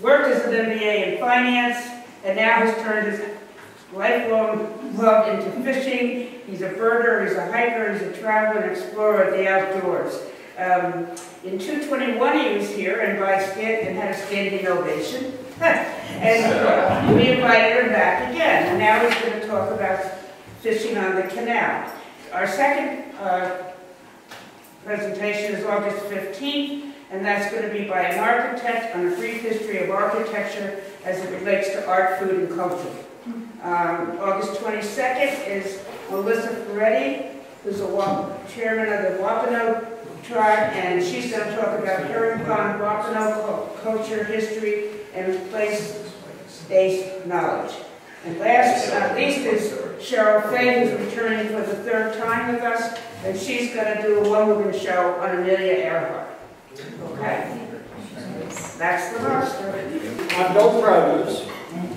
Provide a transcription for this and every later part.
worked as an MBA in finance, and now has turned his lifelong love into fishing. He's a birder, he's a hiker, he's a traveler and explorer of the outdoors. Um, in 221, he was here and, by and had a standing ovation. and we invited him back again. And now he's going to talk about fishing on the canal. Our second uh, presentation is August 15th, and that's going to be by an architect on a brief history of architecture as it relates to art, food, and culture. Um, August 22nd is Melissa Ferretti, who's a chairman of the Wampanoag tribe, and she's going to talk about Herring Pond culture, history, and place-based knowledge. And last but not least is Cheryl Fay, who's returning for the third time with us, and she's going to do a one-woman show on Amelia Earhart. Okay? That's the roster. On no produce,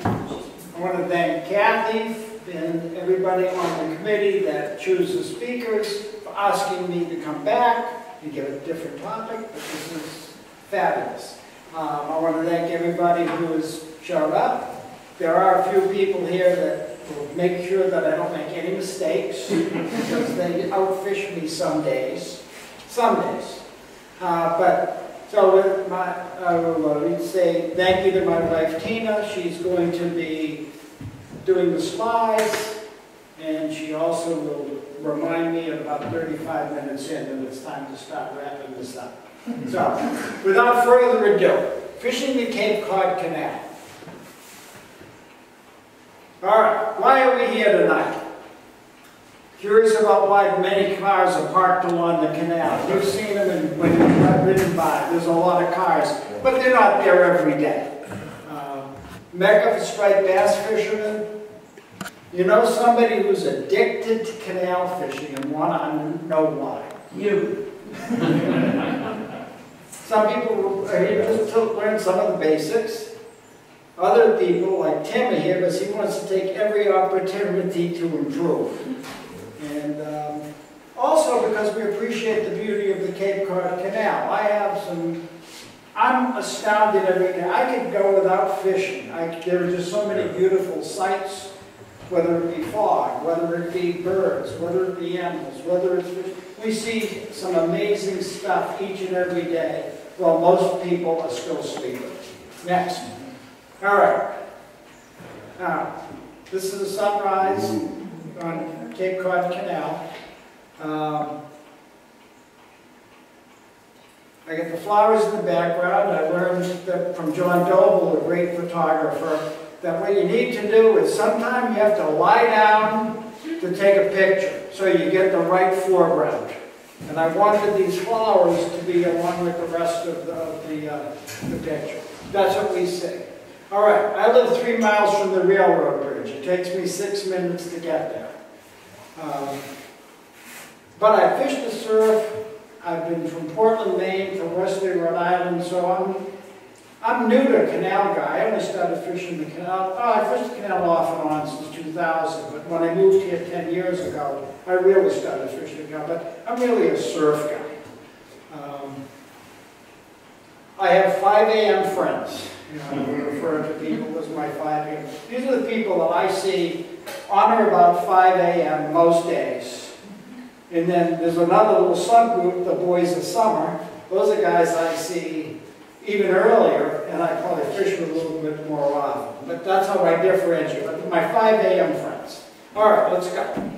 I want to thank Kathy and everybody on the committee that chooses speakers for asking me to come back and give a different topic, but this is fabulous. Um, I want to thank everybody who has showed up. There are a few people here that will make sure that I don't make any mistakes because they outfish me some days, some days. Uh, but so with my, I will uh, say thank you to my wife Tina. She's going to be doing the slides, and she also will remind me about 35 minutes in that it's time to start wrapping this up. So, without further ado, fishing the Cape Cod Canal. All right, why are we here tonight? Curious about why many cars are parked along the canal. You've seen them in, when you've ridden by. There's a lot of cars, but they're not there every day. Uh, Mecca for striped bass fishermen. You know somebody who's addicted to canal fishing and want to know why? You. some people are here just to learn some of the basics. Other people, like Tim here, because he wants to take every opportunity to improve. And um, also because we appreciate the beauty of the Cape Cod Canal. I have some, I'm astounded every day. I could go without fishing. I, there are just so many beautiful sights, whether it be fog, whether it be birds, whether it be animals, whether it's fish. We see some amazing stuff each and every day, while most people are still sleeping. Next. All right. Now, this is a sunrise on Cape Cod Canal. Um, I get the flowers in the background. I learned from John Doble, a great photographer, that what you need to do is sometimes you have to lie down to take a picture so you get the right foreground. And I wanted these flowers to be along with the rest of the, of the, uh, the picture. That's what we see. All right, I live three miles from the railroad bridge. It takes me six minutes to get there. Um, but I fish the surf. I've been from Portland, Maine to Westerly, Rhode Island, so I'm I'm new to canal guy. I only started fishing the canal. Oh, I fished the canal off and on since 2000, but when I moved here 10 years ago, I really started fishing the canal. But I'm really a surf guy. Um, I have 5 a.m. friends. You know, I refer to people as my 5 a.m. These are the people that I see on or about 5 a.m. most days. And then there's another little subgroup, the boys of summer. Those are guys I see even earlier, and I probably fish with a little bit more often. But that's how I differentiate. My 5 a.m. friends. All right, let's go.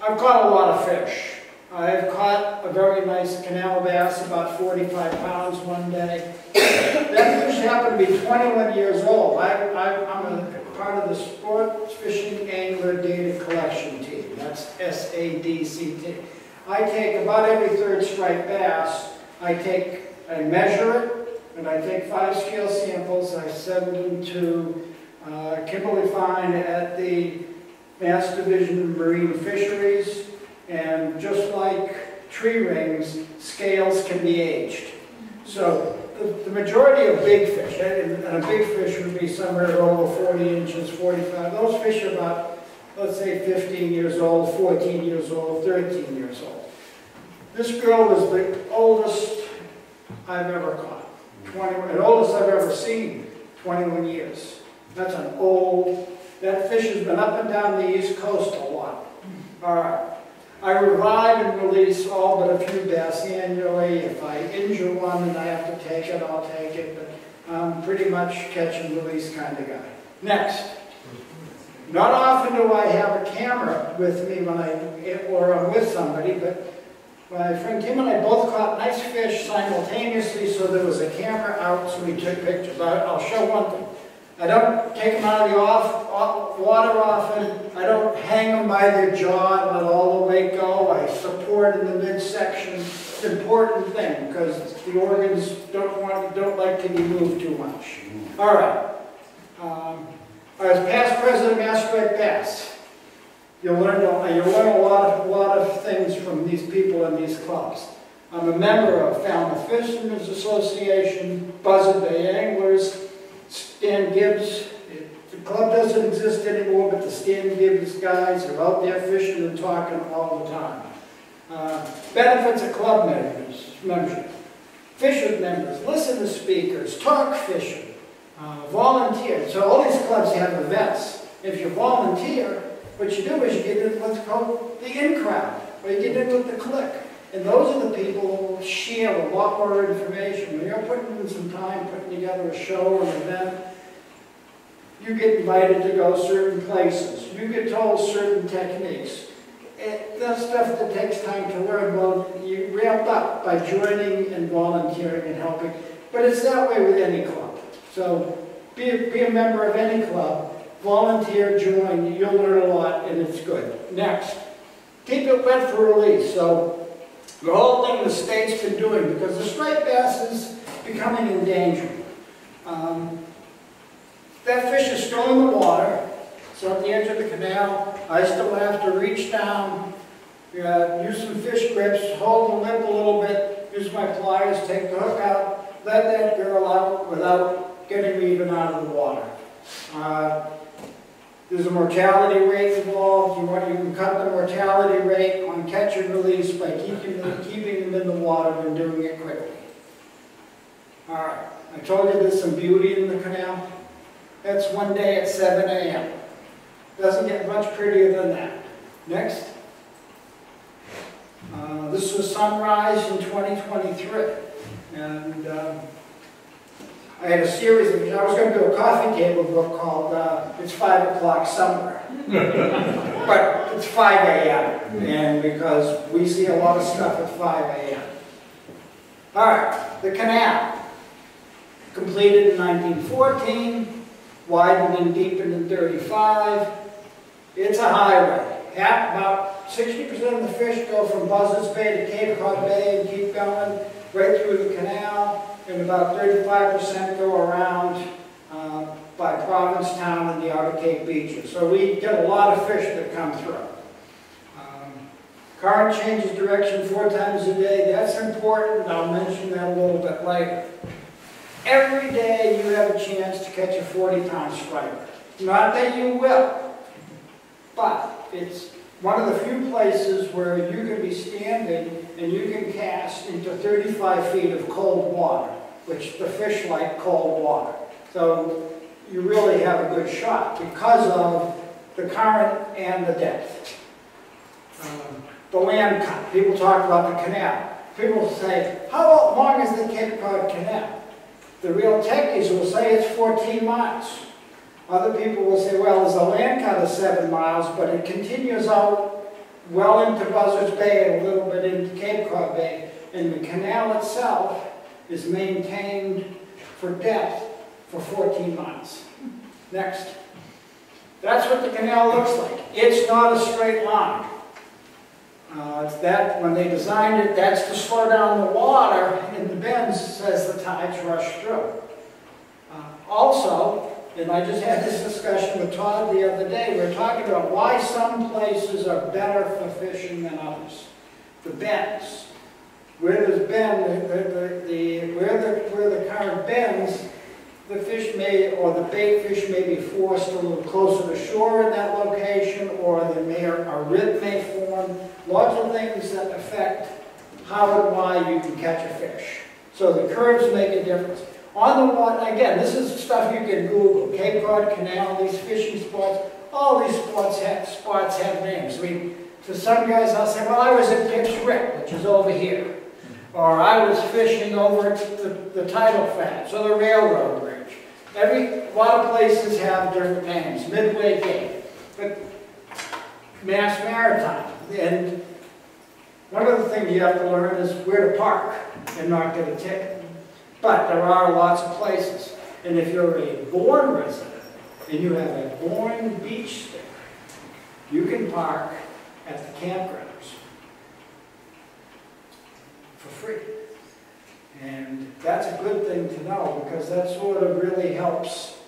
I've caught a lot of fish. I've caught a very nice canal bass, about 45 pounds one day. that fish happened to be 21 years old. I, am a part of the Sports Fishing Angler Data Collection Team. That's S-A-D-C-T. I take about every third striped bass, I take, I measure it, and I take five scale samples, I send them to uh, Kimberly Fine at the Mass Division of Marine Fisheries, and just like tree rings, scales can be aged. So the, majority of big fish, and a big fish would be somewhere over 40 inches, 45. Those fish are about, let's say 15 years old, 14 years old, 13 years old. This girl was the oldest I've ever caught. 20, the oldest I've ever seen. 21 years. That's an old, that fish has been up and down the east coast a lot. All right. I revive and release all but a few bass annually. If I injure one and I have to take it, I'll take it, but I'm pretty much catch and release kind of guy. Next. Not often do I have a camera with me when I, or I'm with somebody, but my friend Tim and I both caught nice fish simultaneously, so there was a camera out, so we took pictures. I- I'll show one thing. I don't take them out of the off, off- water often. I don't hang them by their jaw and let all the weight go. I support in the midsection. It's an important thing, because the organs don't want, don't like to be moved too much. All right. Um, I was past president of Mass Striped Bass. You'll learn, a- you'll learn a lot, of- lot of things from these people in these clubs. I'm a member of Falmouth Fishermen's Association, Buzzard Bay Anglers, Stan Gibbs. The club doesn't exist anymore, but the Stan Gibbs guys are out there fishing and talking all the time. Uh, Benefits of club members, membership. Fisher members, listen to speakers, talk fishing, uh, volunteer. So all these clubs have events. If you volunteer, what you do is you get in what's called the in crowd, or you get into the clique. And those are the people who share a lot more information. When you're putting in some time, putting together a show or an event, you get invited to go certain places. You get told certain techniques. It, that's stuff that takes time to learn. Well, you ramp up by joining and volunteering and helping. But it's that way with any club. So be, a- be a member of any club, volunteer, join, you'll learn a lot and it's good. Next, keep it wet for release. So the whole thing the state's been doing, because the striped bass is becoming endangered. Um, that fish is still in the water, it's at the edge of the canal. I still have to reach down, uh, use some fish grips, hold the lip a little bit, use my pliers, take the hook out, let that girl out without getting me even out of the water. Uh, There's a mortality rate involved, you want, you can cut the mortality rate on catch and release by keeping them, keeping them in the water and doing it quickly. All right, I told you there's some beauty in the canal. That's one day at seven AM. Doesn't get much prettier than that. Next. Uh, This was sunrise in 2023. And um, I had a series of, I was going to do a coffee table book called uh, It's Five O'Clock Somewhere. But it's 5 AM, and because we see a lot of stuff at 5 AM. All right, the canal, completed in 1914, widened and deepened in 35. It's a highway. Half, about 60% of the fish go from Buzzards Bay to Cape Cod Bay and keep going right through the canal, and about 35% go around uh, by Provincetown and the Outer Cape beaches. So we get a lot of fish that come through. Um, Current changes direction four times a day. That's important. I'll mention that a little bit later. Every day you have a chance to catch a 40-pound striper. Not that you will, but it's one of the few places where you can be standing and you can cast into 35 feet of cold water, which the fish like cold water. So you really have a good shot because of the current and the depth. Um, The land cut, people talk about the canal. People say, how long is the Cape Cod Canal? The real techies will say it's 14 miles. Other people will say, well, there's a land cut of seven miles, but it continues out well into Buzzards Bay and a little bit into Cape Cod Bay. And the canal itself is maintained for depth for 14 miles. Next. That's what the canal looks like. It's not a straight line. Uh, that, when they designed it, that's to slow down the water in the bends as the tides rush through. Uh, Also, and I just had this discussion with Todd the other day, we are talking about why some places are better for fishing than others. The bends. Where there's bend, the, the, the, where the, where the current bends, the fish may, or the bait fish may be forced a little closer to shore in that location, or there may, a rib may form. Lots of things that affect how and why you can catch a fish. So the curves make a difference. On the water, again, this is stuff you can Google, Cape Cod Canal, these fishing spots, all these spots have, spots have names. I mean, to some guys, I'll say, well, I was at Pip's Rip, which is over here. Or I was fishing over the, the tidal flats, or the railroad. Every, a lot of places have different names, Midway Gate, but Mass Maritime. And one of the things you have to learn is where to park and not get a ticket. But there are lots of places. And if you're a Bourne resident and you have a Bourne beach sticker, you can park at the campgrounds for free. And that's a good thing to know because that sort of really helps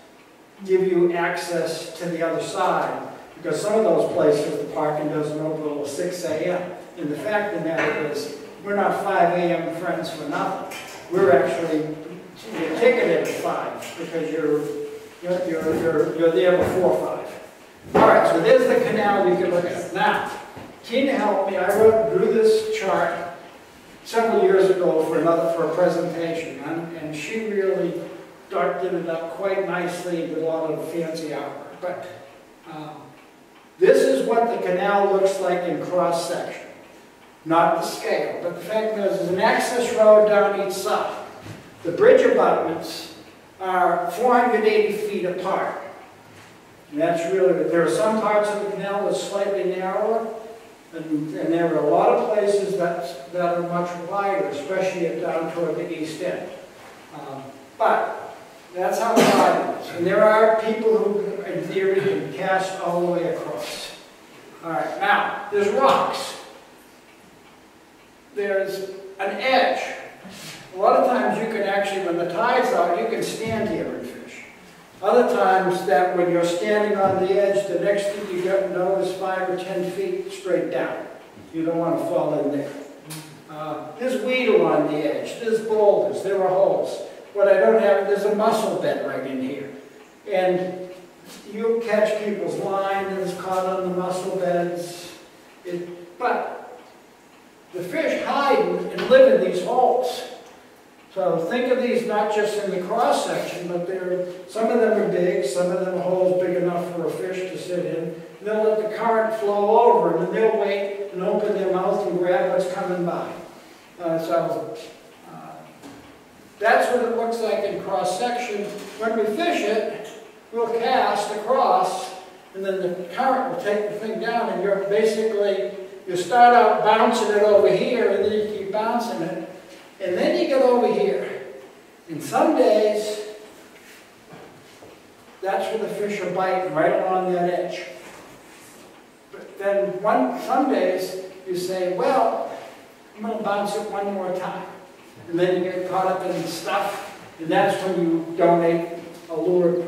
give you access to the other side. Because some of those places, the parking doesn't open until 6 a.m. And the fact of the matter is, we're not 5 a.m. friends for nothing. We're actually, you're ticketed at 5 because you're, you're, you're, you're, there before 5. All right, so there's the canal you can look at. Now, Tina helped me, I wrote, drew this chart several years ago for another, for a presentation, and, and she really darted it up quite nicely with a lot of fancy artwork. But um, this is what the canal looks like in cross-section, not the scale. But the fact is, there's an access road down each side. The bridge abutments are 480 feet apart. And that's really, there are some parts of the canal that's slightly narrower, and, and there are a lot of places that, that are much wider, especially down toward the east end. Um, but that's how wide it is. And there are people who, in theory, can cast all the way across. All right, now, there's rocks. There's an edge. A lot of times you can actually, when the tide's out, you can stand here and. Other times that when you're standing on the edge, the next thing you get know is five or ten feet straight down. You don't want to fall in there. Uh, there's weedle on the edge. There's boulders. There are holes. What I don't have, there's a mussel bed right in here. And you catch people's line that's caught on the mussel beds. It, but the fish hide and live in these holes. So think of these not just in the cross section, but they're, some of them are big, some of them holes big enough for a fish to sit in. They'll let the current flow over and then they'll wait and open their mouth and grab what's coming by. Uh, so uh, that's what it looks like in cross section. When we fish it, we'll cast across and then the current will take the thing down and you're basically, you start out bouncing it over here and then you keep bouncing it and then you get over here. And some days, that's where the fish are biting, right along that edge. But then one, some days, you say, well, I'm going to bounce it one more time. And then you get caught up in stuff, and that's when you donate a lure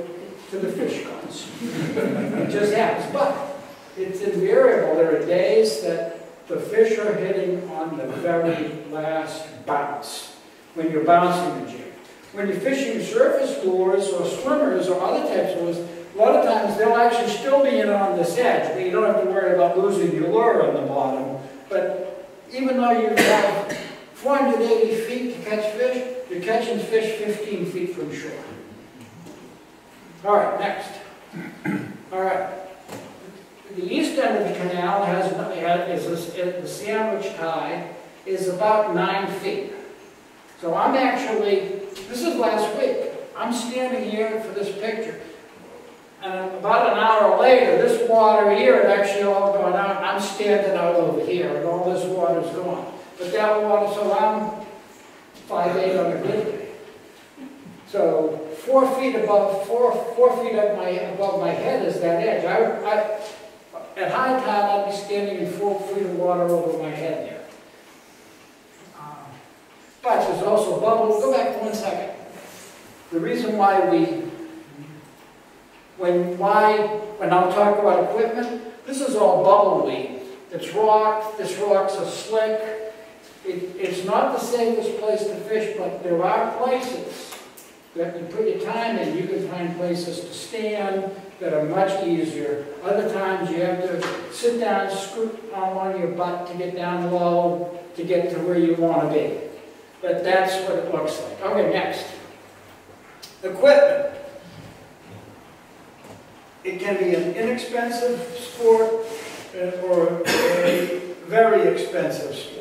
to the fish gods. it just happens. But it's invariable. There are days that the fish are hitting on the very last bounce, when you're bouncing the jig. When you're fishing surface lures or swimmers or other types of lures, a lot of times they'll actually still be in on this edge, but you don't have to worry about losing your lure on the bottom. But even though you have 480 feet to catch fish, you're catching fish 15 feet from shore. All right, next. All right. The east end of the canal has, is a, the sandwich tide is about nine feet. So I'm actually, this is last week, I'm standing here for this picture. And about an hour later, this water here had actually all gone out. I'm standing out over here, and all this water's gone. But that water, so I'm five eight on a good day. So four feet above, four, four feet up my, above my head is that edge. I, I, at high tide, I'd be standing in four feet of water over my head there. But there's also bubbles. Go back one second. The reason why we, when why, when I'll talk about equipment, this is all bubble weed. It's rock. This rock's a slick. It, it's not the safest place to fish, but there are places that you put your time in. You can find places to stand that are much easier. Other times you have to sit down, scoot on one of your butt to get down low to get to where you want to be. But that's what it looks like. Okay, next. Equipment. It can be an inexpensive sport uh, or a very expensive sport.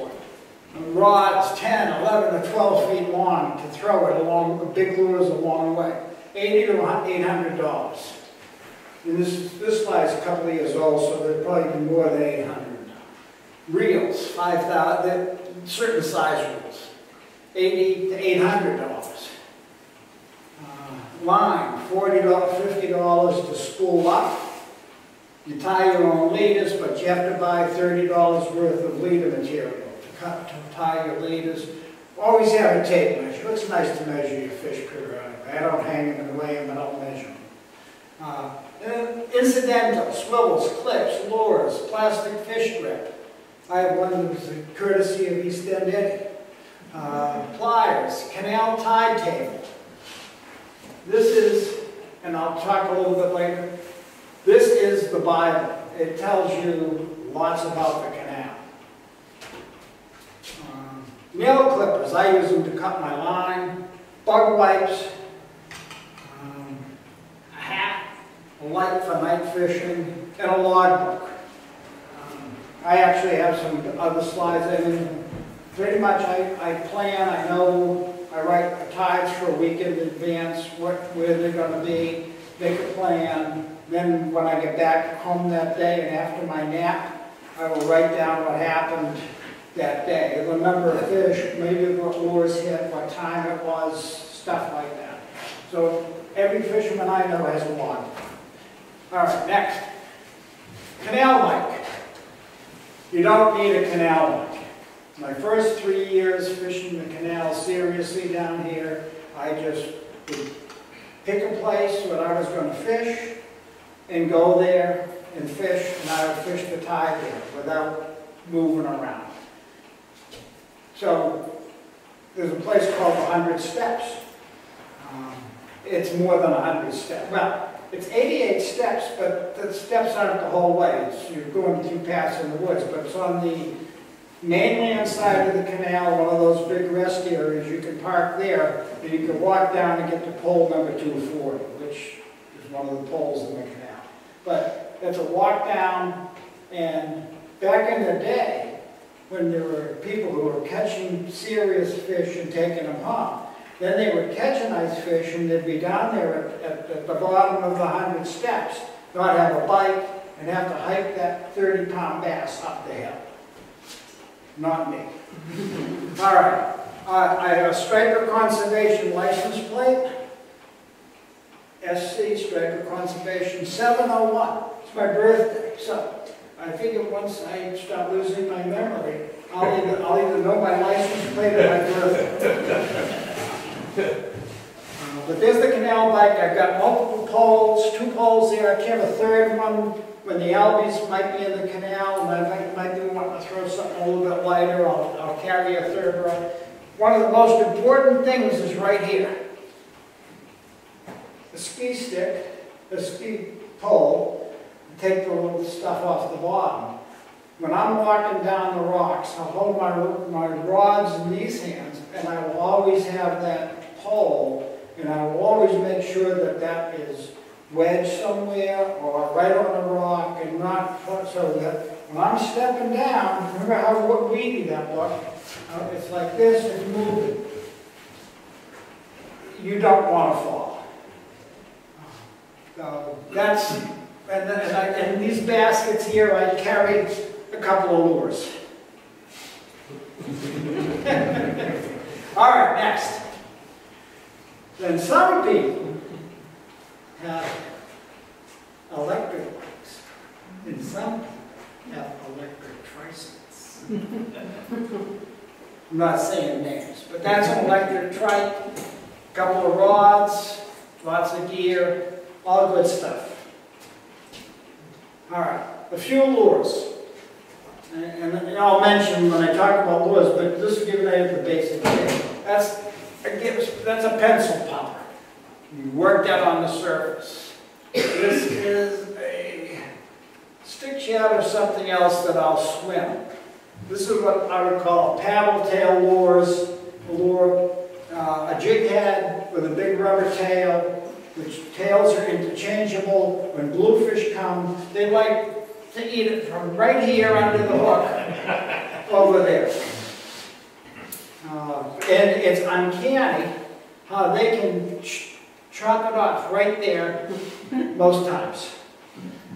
Rods 10, 11, or 12 feet long to throw it along, big lures a long way. 80 to $800. And this, this slide's a couple of years old, so there'd probably be more than 800. Reels, 5,000, they're certain size reels, 80 to 800 dollars. Uh, Line, 40 dollars, 50 dollars to spool up. You tie your own leaders, but you have to buy 30 dollars worth of leader material to cut, to tie your leaders. Always have a tape measure. It's nice to measure your fish periodically. I don't hang them and weigh them, I don't measure them. Uh, Incidental, swivels, clips, lures, plastic fish grip. I have one that was courtesy of East End Eddie. Uh, pliers, canal tide table. This is, and I'll talk a little bit later, this is the Bible. It tells you lots about the canal. Um, Nail clippers, I use them to cut my line. Bug wipes. um, A hat, a light for night fishing, and a logbook. Um, I actually have some other slides, I mean, pretty much I, I plan, I know, I write the tides for a week in advance, what, where they're gonna be, make a plan, then when I get back home that day and after my nap, I will write down what happened that day, the number of fish, maybe what lures hit, what time it was, stuff like that. So every fisherman I know has log. All right, next. Canal bike. You don't need a canal bike. My first three years fishing the canal seriously down here, I just would pick a place where I was going to fish and go there and fish, and I would fish the tide there without moving around. So there's a place called the Hundred Steps. Um, It's more than a hundred steps. Well, it's 88 steps, but the steps aren't the whole way. It's, you're going through paths in the woods, but it's on the mainland side of the canal, one of those big rest areas. You can park there, and you can walk down and get to pole number 240, which is one of the poles in the canal. But it's a walk down, and back in the day, when there were people who were catching serious fish and taking them home, then they would catch a nice fish and they'd be down there at, at, at the bottom of the hundred steps, not have a bike, and have to hike that thirty pound bass up the hill. Not me. All right, uh, I have a striper conservation license plate. SC Striper Conservation seven oh one. It's my birthday, so I figure once I start losing my memory, I'll either, I'll either know my license plate or my. Uh, But there's the canal bike, I've got multiple poles, two poles there, I can have a third one when the albies might be in the canal, and I might, might be wanting to throw something a little bit lighter, I'll, I'll carry a third one. One of the most important things is right here. The ski stick, the ski pole, take the little stuff off the bottom. When I'm walking down the rocks, I'll hold my, my rods in these hands, and I will always have that pole, and I will always make sure that that is wedged somewhere or right on the rock and not, so that when I'm stepping down, remember how weedy that looked? Uh, It's like this, it's moving. You don't want to fall. So that's, and then, I, these baskets here, I carry a couple of lures. All right, next. Then some people have electric bikes, and some people have electric tricycles. I'm not saying names, but that's an electric trike, a couple of rods, lots of gear, all good stuff. All right, a few lures. And, and I'll mention when I talk about lures, but this will give you the basic thing. That's, I that's a pencil popper. You work that on the surface. This is a stick shad or something else that I'll swim. This is what I would call a paddle tail lures, a lure, uh, a jig head, with a big rubber tail, which tails are interchangeable. When bluefish come, they like to eat it from right here under the hook over there. Uh, And it's uncanny how they can ch- chop it off right there most times.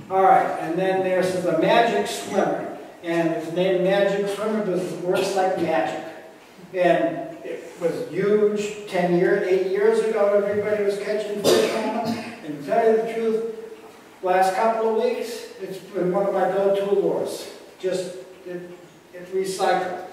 All right, and then there's the magic swimmer. And it's named Magic Swimmer because it works like magic. And was huge 10 years, eight years ago, everybody was catching fish on them. And to tell you the truth, last couple of weeks, it's been one of my go-to lures. Just, it, it recycled.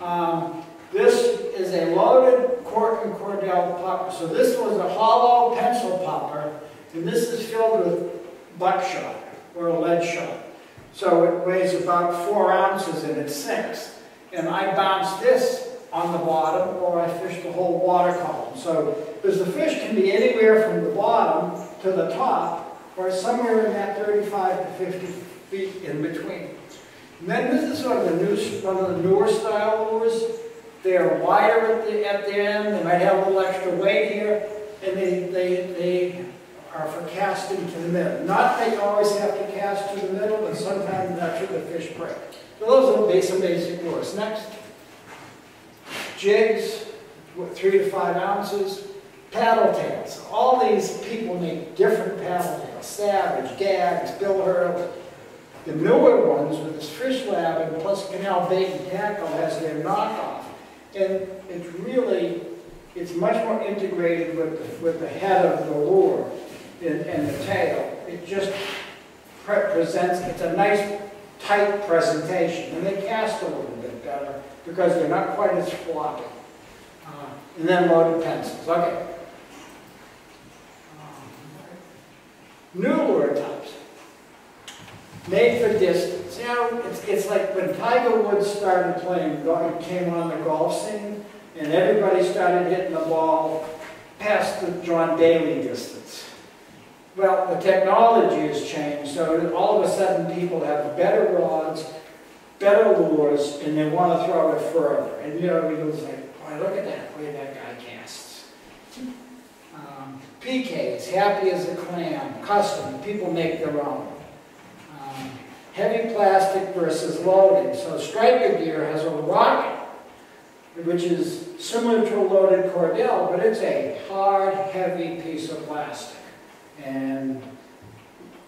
Um, this is a loaded Cotton Cordell popper. So this was a hollow pencil popper, and this is filled with buckshot or lead shot. So it weighs about four ounces and it sinks. And I bounce this on the bottom or I fish the whole water column. So, because the fish can be anywhere from the bottom to the top or somewhere in that 35 to 50 feet in between. And then this is sort of the new, one of the newer style lures. They're wider at the, at the end, they might have a little extra weight here, and they, they, they are for casting to the middle. Not that you always have to cast to the middle, but sometimes that's where the fish break. So those are the some basic lures. Next, jigs, what, three to five ounces, paddle tails. All these people make different paddle tails, savage, gags, bill hurls. The newer ones with this fish lab and plus canal bait and tackle has their knockoff. And it's really, it's much more integrated with, the- with the head of the lure and, and the tail. It just pre- presents, it's a nice tight presentation. And they cast a little bit better because they're not quite as floppy. Uh, And then loaded pencils, okay. Um, New lure types. Made for distance. You know, it's, it's like when Tiger Woods started playing, came on the golf scene, and everybody started hitting the ball past the John Daly distance. Well, the technology has changed, so all of a sudden people have better rods, better lures, and they want to throw it further. And you know, was like, boy, look at that, way that guy casts. Um, is happy as a clam, custom, people make their own. Um, Heavy plastic versus loaded. So striper gear has a rocket, which is similar to a loaded cordell, but it's a hard, heavy piece of plastic. And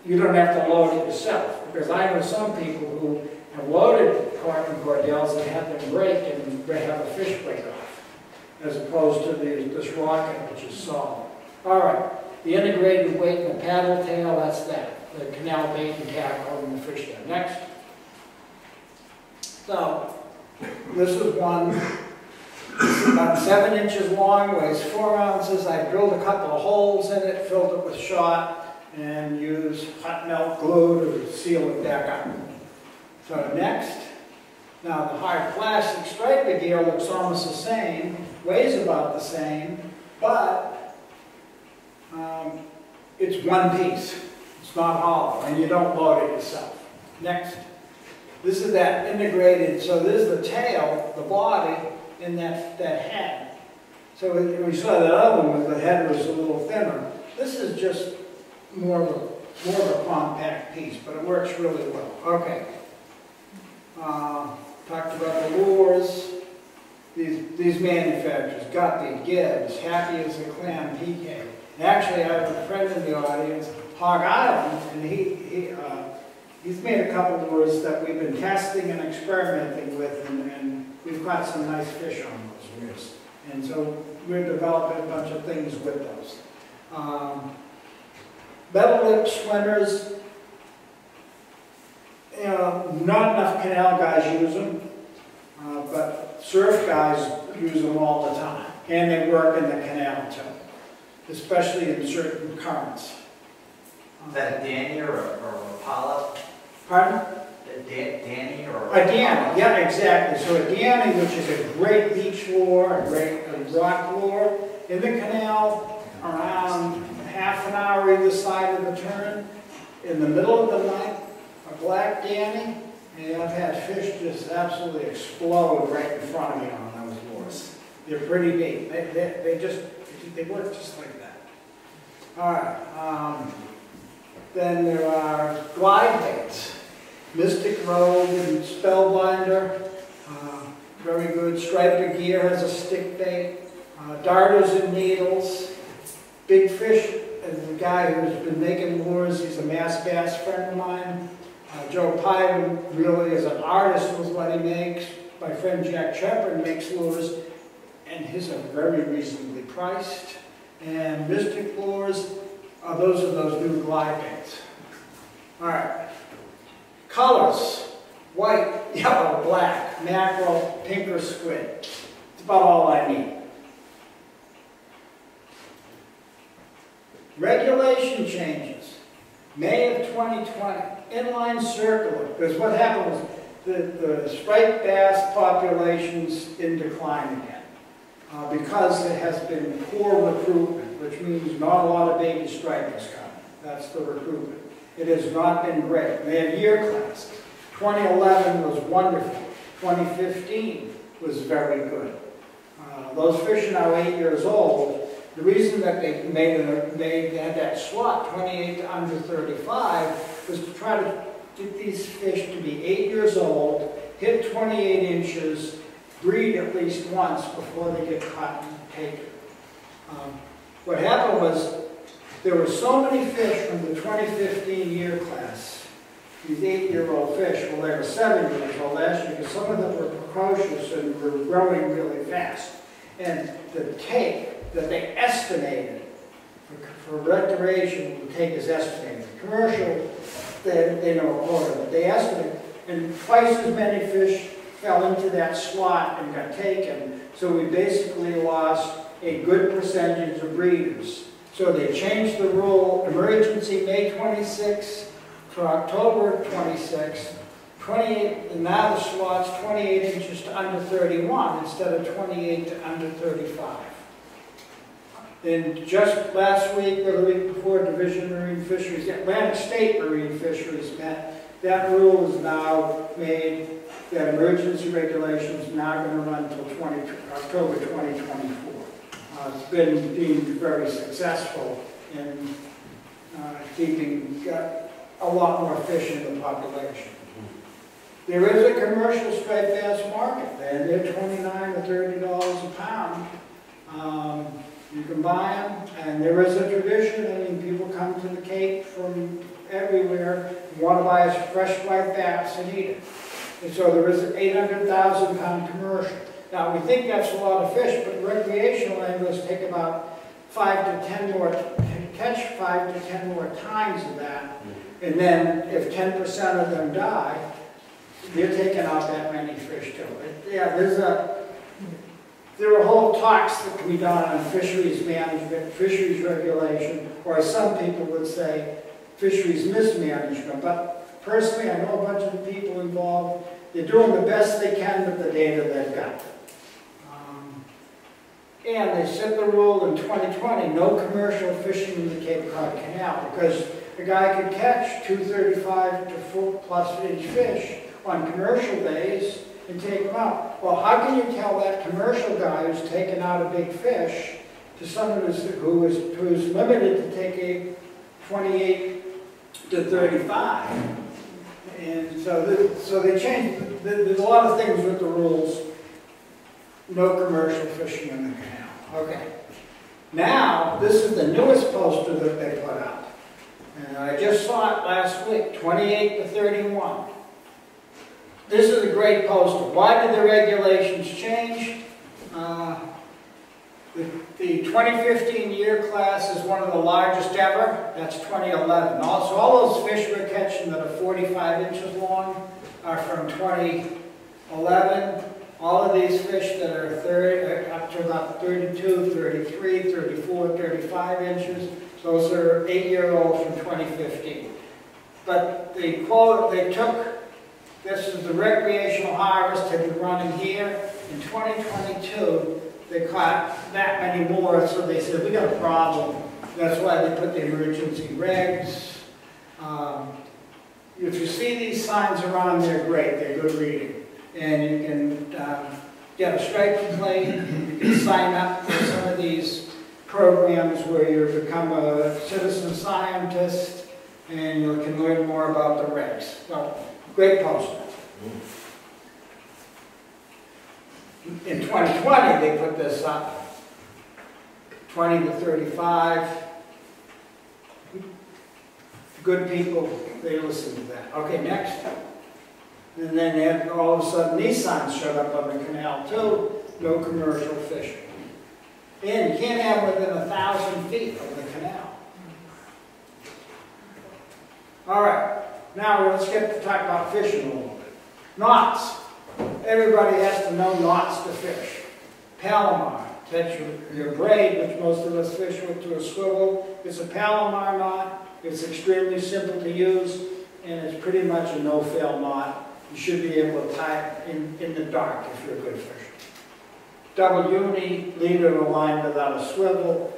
you don't have to load it yourself, because I know some people who have loaded and cordels and have them break and have a fish break off, as opposed to the, this rocket, which is solid. All right, the integrated weight and the paddle tail, that's that. The canal bait and tackle and the fish there. Next. So, this is one about seven inches long, weighs four ounces. I drilled a couple of holes in it, filled it with shot, and used hot melt glue to seal it back up. So next, now the hard plastic striper gear looks almost the same, weighs about the same, but um, it's one piece. It's not hollow, and you don't load it yourself. Next. This is that integrated, so this is the tail, the body, and that, that head. So we saw that other one, the head was a little thinner. This is just more of a, more of a compact piece, but it works really well. Okay. Uh, Talked about the lures. These, these manufacturers, Guppy, Gibbs, Happy as a Clam, PK. And Actually, I have a friend in the audience, Hog Island, and he, he, uh, he's made a couple lures that we've been testing and experimenting with, and, and we've got some nice fish on those lures. And so we're developing a bunch of things with those. Um, Metal lip swimmers, know, not enough canal guys use them, uh, but surf guys use them all the time. And they work in the canal too, especially in certain currents. Is that a Danny or a, or a Paula? Pardon? A Dan- Danny or? A Danny, yeah, exactly. So a Danny, which is a great beach lure, a great a rock lure, in the canal, around half an hour either side of the turn, in the middle of the night, a black Danny, and I've had fish just absolutely explode right in front of me on those lures. They're pretty neat. They, they, they just, they work just like that. All right, um, then there are glide baits. Mystic Road and Spellbinder, uh, very good. Striper Gear has a stick bait. Uh, darters and needles. Big Fish is a guy who's been making lures. He's a Mass Bass friend of mine. Uh, Joe Pye really is an artist with what he makes. My friend Jack Shepard makes lures, and his are very reasonably priced. And Mystic Lures, uh, those are those new glide baits. All right. Colors, white, yellow, black, mackerel, pink or squid. It's about all I need. Regulation changes. May of 2020, inline circular, because what happened was the, the striped bass population's in decline again. uh, because there has been poor recruitment, which means not a lot of baby stripers coming. That's the recruitment. It has not been great. They have year classes. 2011 was wonderful. 2015 was very good. Uh, those fish are now eight years old. The reason that they made, it, they had that slot, 28 to under 35, was to try to get these fish to be eight years old, hit 28 inches, breed at least once before they get caught and taken. Um, what happened was there were so many fish from the 2015 year class, these eight-year-old fish, well, they were seven years old last year, because some of them were precocious and were growing really fast. And the take that they estimated for, for recreation, the take is estimated. Commercial, they, they know a quarter, but they estimate, and twice as many fish fell into that slot and got taken. So we basically lost a good percentage of breeders. So they changed the rule, emergency May 26 to October 26, 28, and now the slot's 28 inches to under 31 instead of 28 to under 35. And just last week or the week before, Division Marine Fisheries, Atlantic State Marine Fisheries met, that rule is now made, that emergency regulation is now going to run until 20, October 2024. Uh, it's been deemed very successful in uh, keeping uh, a lot more fish in the population. There is a commercial striped bass market, and they're 29 or 30 dollars a pound. Um, you can buy them, and there is a tradition. I mean, people come to the Cape from everywhere, and want to buy a fresh striped bass and eat it. And so there is an 800,000 pound commercial. Now, we think that's a lot of fish, but recreational anglers take about five to 10 more, catch five to 10 more times of that. Mm-hmm. And then if 10% of them die, they're taking out that many fish too. But yeah, there's a, there are whole talks that can be done on fisheries management, fisheries regulation, or as some people would say, fisheries mismanagement. But personally, I know a bunch of people involved. They're doing the best they can with the data they've got. Um, and they set the rule in 2020, no commercial fishing in the Cape Cod Canal, because a guy could catch 235 to 4 plus inch fish on commercial days and take them out. Well, how can you tell that commercial guy who's taken out a big fish to someone who's, who is, limited to taking 28 to 35? And so, the, so they changed, there's a lot of things with the rules. No commercial fishing in the canal. Okay. Now, this is the newest poster that they put out. And I just saw it last week, 28 to 31. This is a great poster. Why did the regulations change? Uh, the, the 2015 year class is one of the largest ever. That's 2011. Also, all those fish we're catching that are 45 inches long are from 2011. All of these fish that are 30, up to about 32, 33, 34, 35 inches, those are eight-year-olds from 2015. But the quote, they took this is the recreational harvest had been running here. In 2022, they caught that many more, so they said, we got a problem. That's why they put the emergency regs. Um, if you see these signs around, they're great. They're good reading. And you can um, get a striped plate, you can sign up for some of these programs where you become a citizen scientist and you can learn more about the regs. So, great poster. In 2020, they put this up, 20 to 35. Good people, they listen to that. Okay, next. And then all of a sudden Nissan showed up on the canal too, no commercial fishing. And you can't have within a thousand feet of the canal. All right, now let's get to talk about fishing a little bit. Knots. Everybody has to know knots to fish. Palomar, that's your, your braid, which most of us fish with to a swivel. It's a Palomar knot. It's extremely simple to use, and it's pretty much a no-fail knot. You should be able to tie it in, in the dark if you're a good fisher. Double uni, leader a line without a swivel.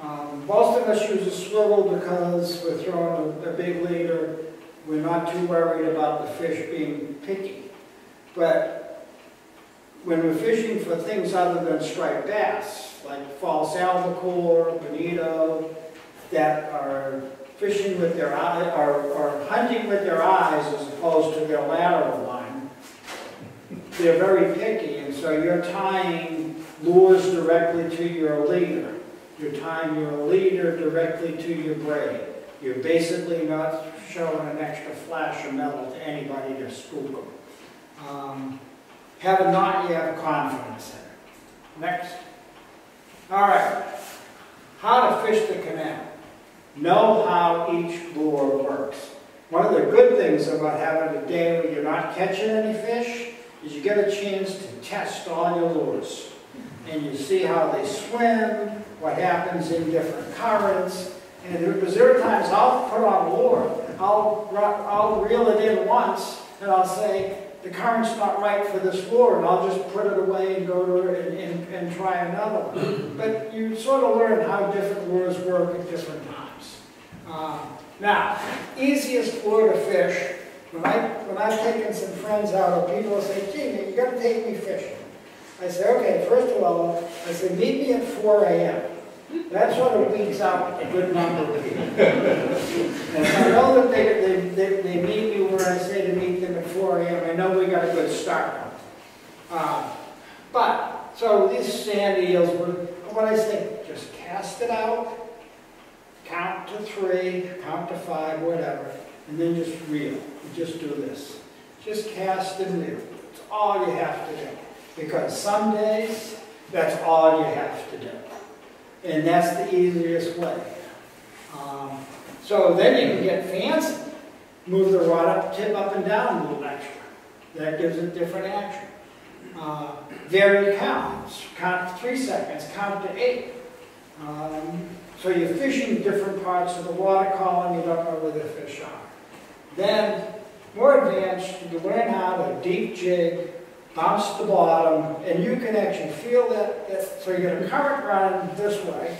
Um, most of us use a swivel because we're throwing a, a big leader. We're not too worried about the fish being picky. But when we're fishing for things other than striped bass, like false albacore, bonito, that are fishing with their eye, or, or hunting with their eyes as opposed to their lateral line, they're very picky, and so you're tying lures directly to your leader. You're tying your leader directly to your braid. You're basically not showing an extra flash of metal to anybody to spook them. Um, have you have confidence in. Next. All right. How to fish the canal. Know how each lure works. One of the good things about having a day where you're not catching any fish is you get a chance to test all your lures. And you see how they swim, what happens in different currents. And there, there are times I'll put on a lure, I'll, I'll reel it in once, and I'll say, the current's not right for this lure, and I'll just put it away and go to and, and, and try another one. But you sort of learn how different lures work at different times. Um, now, easiest lure to fish, when, I, when I've taken some friends out, people say, gee, you gotta take me fishing. I say, okay, first of all, I say, meet me at 4 a.m. That sort of weeds out a good number of people. And I know that they, they, they, they meet me where I say to meet them at 4 a.m., I know we got a good start. Uh, But, so these sand eels, what I say, just cast it out, count to three, count to five, whatever, and then just reel. You just do this. Just cast and reel. It's all you have to do. Because some days, that's all you have to do. And that's the easiest way. Um, so then you can get fancy. Move the rod up, tip up and down a little extra. That gives it different action. Uh, vary counts. Count three seconds, count to eight. Um, so you're fishing different parts of the water column, you don't know where the fish are. Then, more advanced, you learn how to deep jig, bounce the bottom, and you can actually feel that, that so you get a current running this way,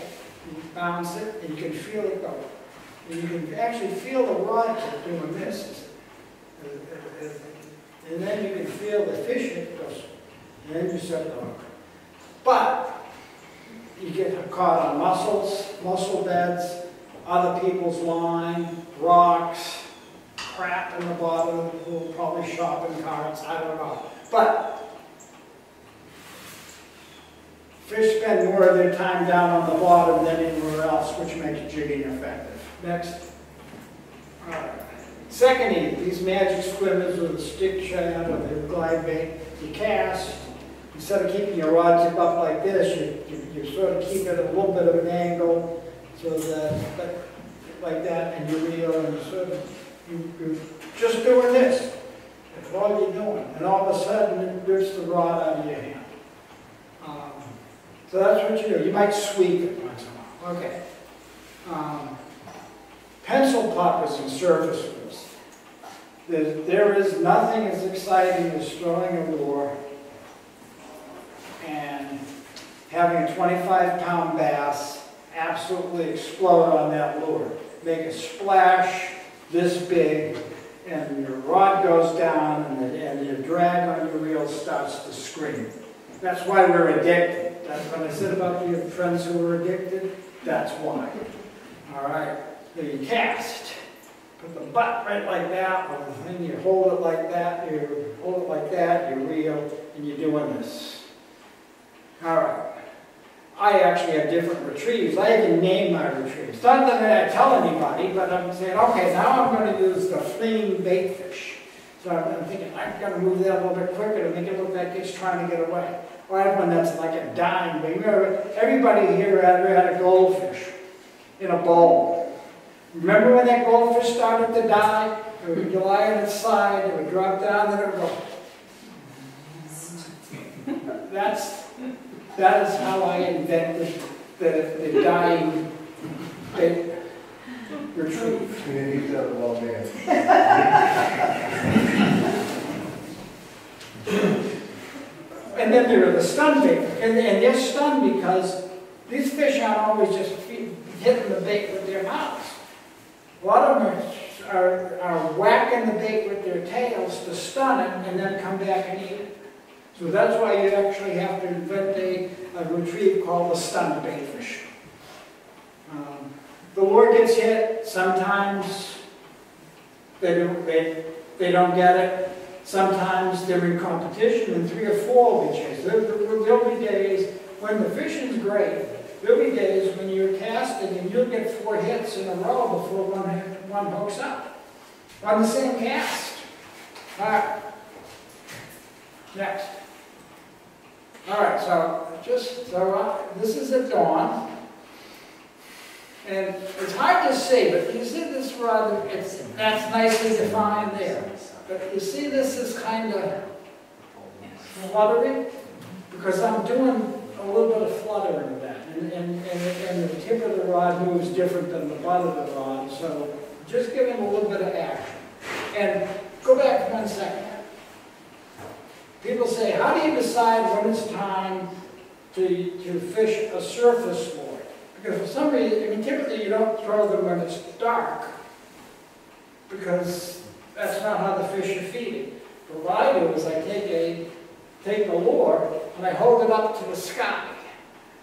you bounce it, and you can feel it go. And you can actually feel the rod tip doing this. And then you can feel the fish hit goes, and then you set the hook. But you get caught on mussels, mussel beds, other people's line, rocks, crap in the bottom of the pool, probably shopping carts, I don't know. But fish spend more of their time down on the bottom than anywhere else, which makes jigging effective. Next. Right. Second eat, these magic swimmers with a stick shad or the glide bait, you cast, instead of keeping your rod tip up like this, you, you, you sort of keep it at a little bit of an angle, so that, like that, and you reel, and you sort of, you, you're just doing this. That's all you're doing, and all of a sudden, it rips the rod out of your hand. So that's what you do. You might sweep it once in a while. Okay. Um, pencil poppers and surface swims. There, there is nothing as exciting as throwing a lure and having a 25 pound bass absolutely explode on that lure. Make a splash this big and your rod goes down and, the, and your drag on your reel starts to scream. That's why we're addicted. That's what I said about your friends who were addicted, that's why. All right, then you cast. Put the butt right like that, and then you hold it like that, you hold it like that, you reel, and you're doing this. All right. I actually have different retrieves. I even name my retrieves. Not that I tell anybody, but I'm saying, okay, now I'm going to use the fleeing bait fish. So I'm I'm thinking, I'm going to move that a little bit quicker to make it look like it's trying to get away. Have one that's like a dime. But remember, everybody here ever had a goldfish in a bowl. Remember when that goldfish started to die? It would lie on its side, it would drop down, and it would go. That's, that is how I invented the, the dying bait retrieve. You didn't that well, man. And then there are the stun bait, and, and they're stunned because these fish aren't always just hitting the bait with their mouths. A lot of them are, are, whacking the bait with their tails to stun it and then come back and eat it. So that's why you actually have to invent a, a retrieve called the stun bait fish. Um, The lure gets hit, sometimes they don't, they, they don't get it. Sometimes they're in competition and three or four will be chased. There, there'll be days when the fishing's great. There'll be days when you're casting and you'll get four hits in a row before one, one hooks up. On the same cast. All right. Next. All right, so just, so uh, this is at dawn. And it's hard to see, but you see this rod, it's, that's nicely defined there. But you see this is kind of fluttery, because I'm doing a little bit of fluttering with that. And, and, and and the tip of the rod moves different than the butt of the rod, so just give him a little bit of action. And go back one second. People say, how do you decide when it's time to, to fish a surface lure? Because for some reason, I mean, typically you don't throw them when it's dark, because that's not how the fish are feeding. What I do is I take a, take the lure and I hold it up to the sky.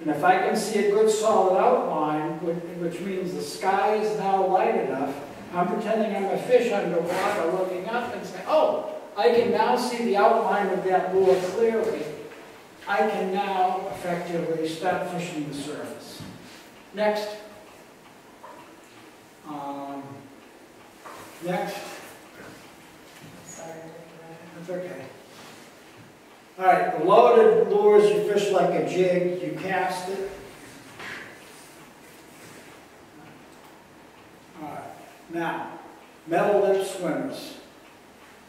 And if I can see a good solid outline, which, which means the sky is now light enough, I'm pretending I'm a fish underwater looking up and say, oh, I can now see the outline of that lure clearly. I can now effectively start fishing the surface. Next. Um, next. That's okay. All right, the loaded lures, you fish like a jig, you cast it. All right, now, metal lip swimmers,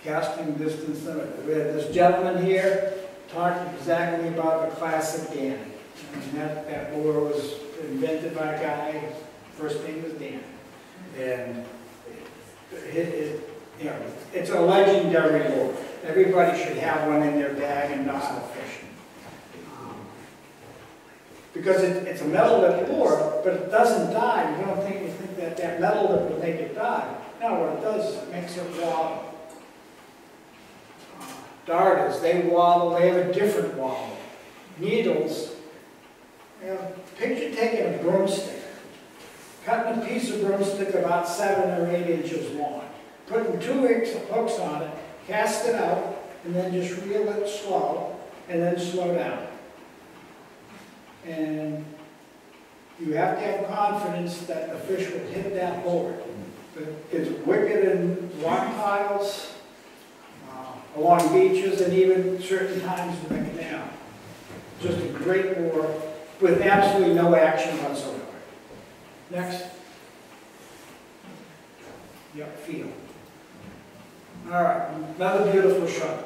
casting distance limit. We had this gentleman here talking exactly about the classic Danny. That, that lure was invented by a guy, first name was Dan. And it, it, you know, it's a legendary lure. Everybody should have one in their bag and know how to fish. Um, Because it, it's a metal lip lure, but it doesn't die. You don't think, you think that that metal lip will make it die. No, what it does is it makes it wobble. Uh, Darters, they wobble, they have a different wobble. Needles, you know, picture taking a broomstick, cutting a piece of broomstick about seven or eight inches long, putting two hooks hooks on it, cast it out, and then just reel it slow, and then slow down. And you have to have confidence that the fish will hit that board. It's wicked in rock piles, uh, along beaches, and even certain times in the canal. Just a great lure with absolutely no action whatsoever. Next. Yep, feel. All right, another beautiful shot.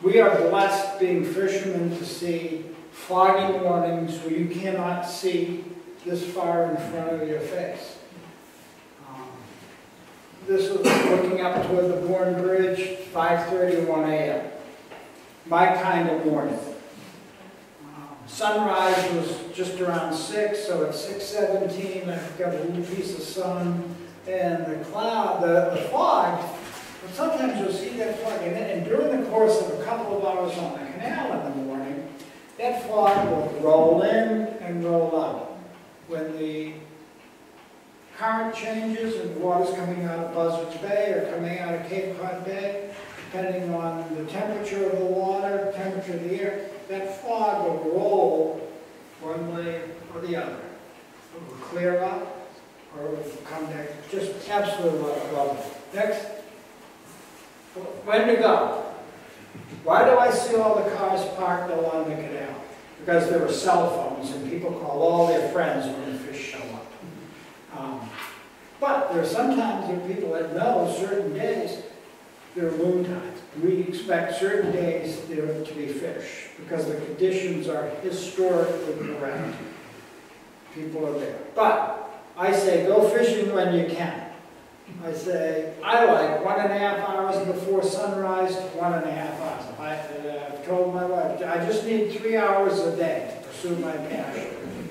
We are blessed being fishermen to see foggy mornings where you cannot see this far in front of your face. Um, This was looking up toward the Bourne Bridge, 5:31 a.m. My kind of morning. Um, Sunrise was just around 6, so at 6:17 I've got a little piece of sun and the cloud, the, the fog, but sometimes you'll see that fog, and, then- and during the course of a couple of hours on the canal in the morning, that fog will roll in and roll out. When the current changes and the water's coming out of Buzzards Bay or coming out of Cape Cod Bay, depending on the temperature of the water, temperature of the air, that fog will roll one way or the other. It will clear up or it will come back, just absolutely lovely. Next. When to go? Why do I see all the cars parked along the canal? Because there are cell phones and people call all their friends when the fish show up. Um, But there are sometimes there people that know certain days there are moon tides. We expect certain days there to be fish because the conditions are historically correct. People are there. But I say go fishing when you can. I say, I like one and a half hours before sunrise, one and a half hours. I, uh, I've told my wife, I just need three hours a day to pursue my passion.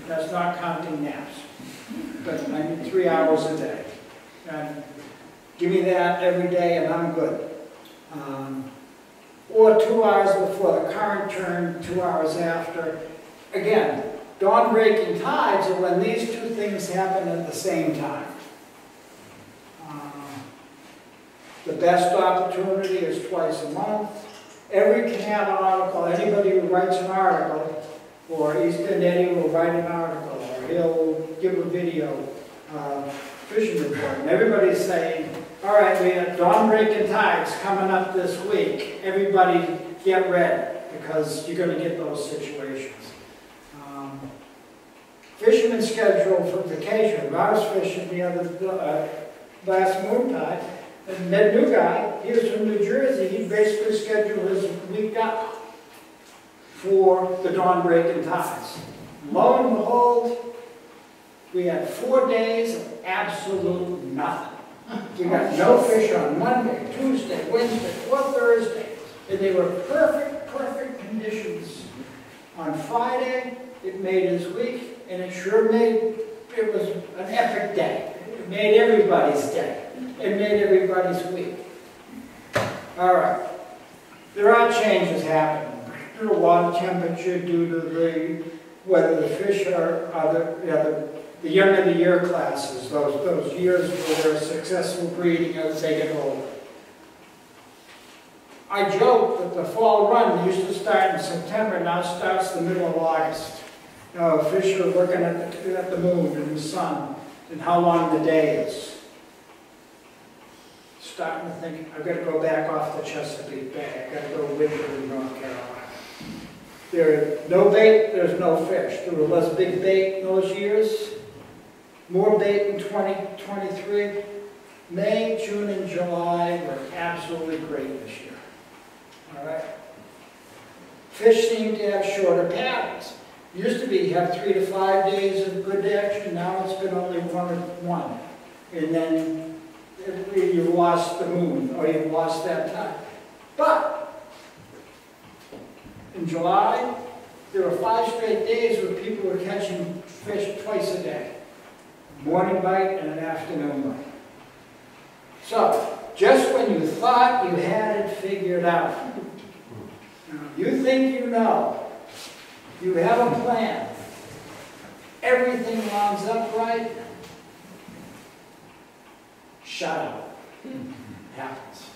That's not counting naps. But I need three hours a day. And give me that every day and I'm good. Um, Or two hours before the current turn, two hours after. Again, dawn breaking tides are when these two things happen at the same time. Um, The best opportunity is twice a month. Every canal article, anybody who writes an article, or East End Eddie will write an article, or he'll give a video, uh, fishing report, and everybody's saying, all right, we have dawn breaking tides coming up this week. Everybody get ready, because you're gonna get those situations. Um, Fishermen schedule for vacation, I was fishing the other, uh, last moon tide, and that new guy, he was from New Jersey, he basically scheduled his week up for the dawn breaking tides. Lo and behold, we had four days of absolute nothing. We got no fish on Monday, Tuesday, Wednesday, or Thursday, and they were perfect, perfect conditions. On Friday, it made his week, and it sure made, it was an epic day. It made everybody's day. It made everybody's week. All right. There are changes happening. Due to water temperature, due to the, whether the fish are, are the, yeah, the, the the year classes, those, those years where they're successful breeding as they get older. I joke that the fall run used to start in September, now starts the middle of August. You know, fish are looking at the, at the moon and the sun and how long the day is. Starting to think, I've got to go back off the Chesapeake Bay, I've got to go winter in North Carolina. There, no bait, there's no fish. There was big bait in those years. More bait in 2023. May, June, and July were absolutely great this year. All right? Fish seem to have shorter patterns. Used to be you have three to five days of good action, now it's been only one or one. And then you've lost the moon, or you've lost that time. But in July, there were five straight days where people were catching fish twice a day. Morning bite and an afternoon bite. So, just when you thought you had it figured out, you think you know, you have a plan, everything lines up right, up. Happens.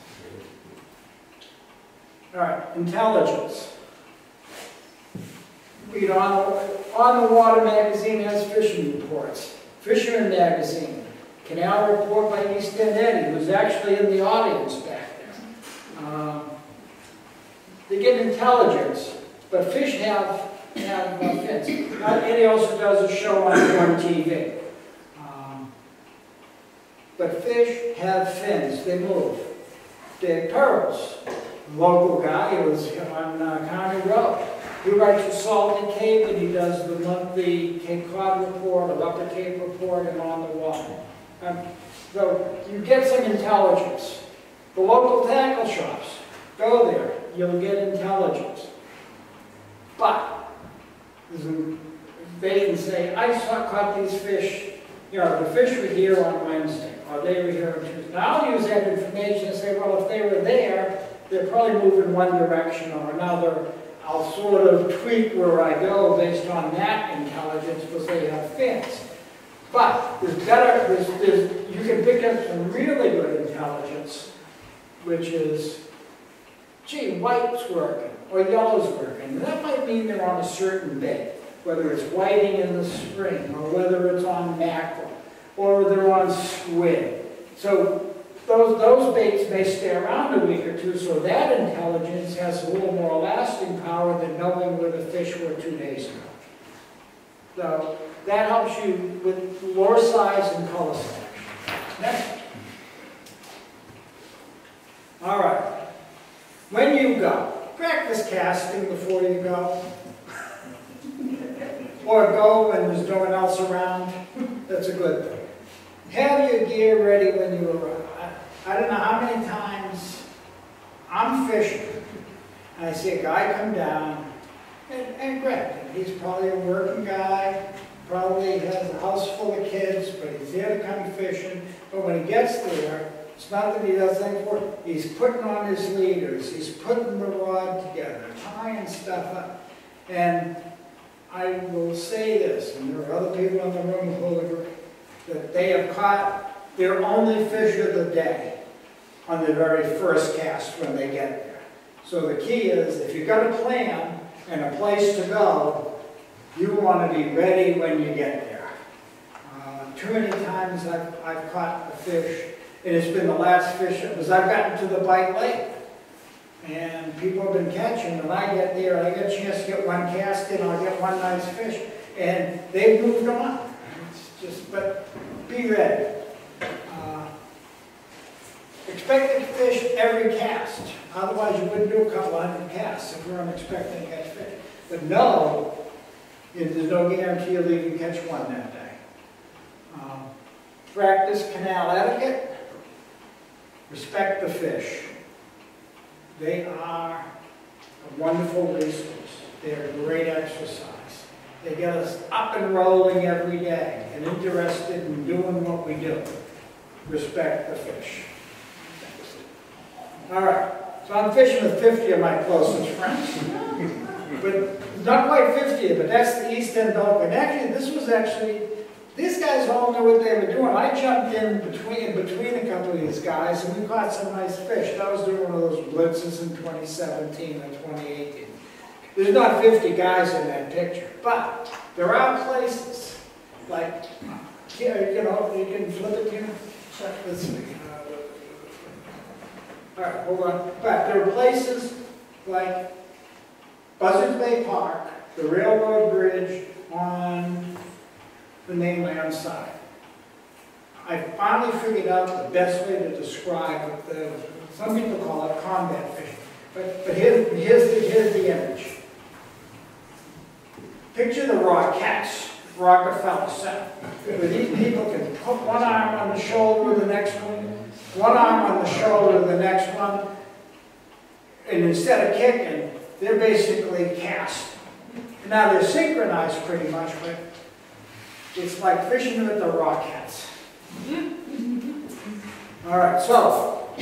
All right, intelligence. Read on, on the Water magazine has fishing reports. Fisherman magazine, Canal report by East End Eddie, who's actually in the audience back there. Um, They get intelligence, but fish have, have fins. Eddie also does a show on TV. But fish have fins, they move. They're pearls. Local guy, he was on uh, County Road. He writes for Salton Cape and he does the monthly Cape Cod report, or Upper Cape report, and on the water. Um, So you get some intelligence. The local tackle shops, go there, you'll get intelligence. But, they can say, I saw, caught these fish, you know, the fish were here on Wednesday, they on Tuesday. Now, I'll use that information and say, well, if they were there, they're probably moving one direction or another, I'll sort of tweak where I go based on that intelligence because they have fins. But there's better, there's, there's, you can pick up some really good intelligence, which is, gee, white's working or yellow's working. And that might mean they're on a certain bait, whether it's whiting in the spring or whether it's on mackerel or they're on squid. So those, those baits may stay around a week or two, so that intelligence has a little more lasting power than knowing where the fish were two days ago. So that helps you with lure size and color selection. Next. All right. When you go, practice casting before you go. Or go when there's no one else around. That's a good thing. Have your gear ready when you arrive. I, I don't know how many times I'm fishing and I see a guy come down and, and granted, he's probably a working guy, probably has a house full of kids, but he's there to come fishing. But when he gets there, it's not that he does things for it. He's putting on his leaders, he's putting the rod together, tying stuff up. And I will say this, and there are other people in the room who will agree, that they have caught their only fish of the day on the very first cast when they get there. So the key is, if you've got a plan and a place to go, you want to be ready when you get there. Uh, Too many times I've, I've caught a fish, and it's been the last fish, because I've gotten to the bite late. And people have been catching, and I get there, and I get a chance to get one cast in, I'll get one nice fish, and they've moved on. It's just, but be ready. Uh, Expect to fish every cast, otherwise you wouldn't do a couple hundred casts if you weren't expecting to catch fish. But no, there's no guarantee you'll even catch one that day. Um, Practice canal etiquette. Respect the fish. They are a wonderful resource. They're a great exercise. They get us up and rolling every day and interested in doing what we do. Respect the fish. All right, so I'm fishing with 50 of my closest friends. But not quite 50, but that's the East End. And actually, this was actually, these guys all knew what they were doing. I jumped in between, between a couple of these guys and we caught some nice fish. That was during one of those blitzes in 2017 and 2018. There's not 50 guys in that picture, but there are places like, here, you know, you can flip it, know, check this. uh, All right, hold on. But there are places like Buzzards Bay Park, the railroad bridge on the mainland side. I finally figured out the best way to describe it. The, some people call it combat fishing. But, but here's, here's, the, here's the image. Picture the Rockettes, Rockefeller Center, where these people can put one arm on the shoulder of the next one, one arm on the shoulder of the next one, and instead of kicking, they're basically cast. Now they're synchronized pretty much, but it's like fishing with the Rockettes. All right, so